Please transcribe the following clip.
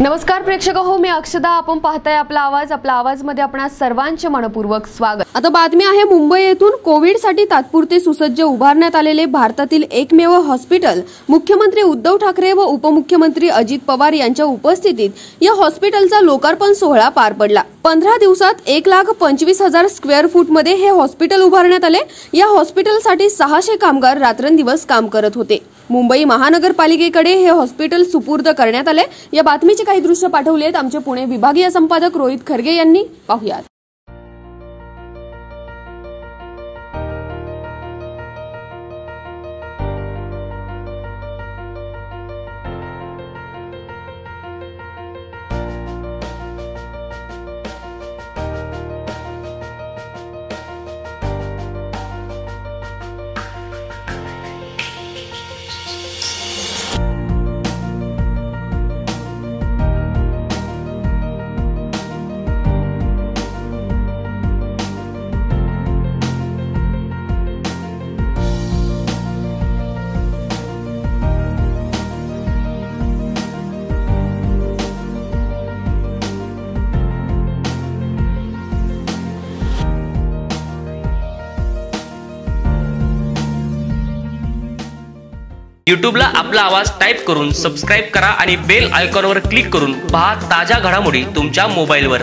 नमस्कार प्रेक्षक हो मी अक्षदा. आपण पाहताय आपला आवाज. आपला आवाजमध्ये आपणा सर्वांचे मनपूर्वक स्वागत. आता बातमी आहे मुंबई येथून कोविडसाठी तात्पुरते सुसज्ज उभारण्यात आलेले भारतातील एकमेव हॉस्पिटल. मुख्यमंत्री उद्धव ठाकरे व उपमुख्यमंत्री अजित पवार यांच्या उपस्थितीत या हॉस्पिटलचा लोकार्पण सोहळा पार पडला. पंधरा दिवसात एक लाख पंचवीस हजार स्क्वेअर फूटमध्ये हे हॉस्पिटल उभारण्यात आले. या हॉस्पिटलसाठी सहाशे कामगार रात्रंदिवस काम करत होते. मुंबई महानगरपालिकेकडे हे हॉस्पिटल सुपूर्द करण्यात आले. या बातमीचे काही दृश्य पाठवली आहेत. आमचे पुणे विभागीय संपादक रोहित खरगे यांनी. पाहुयात. यूट्यूबला आपला आवाज टाईप करून सबस्क्राईब करा आणि बेल आयकॉनवर क्लिक करून पहा ताज्या घडामोडी तुमच्या मोबाईलवर.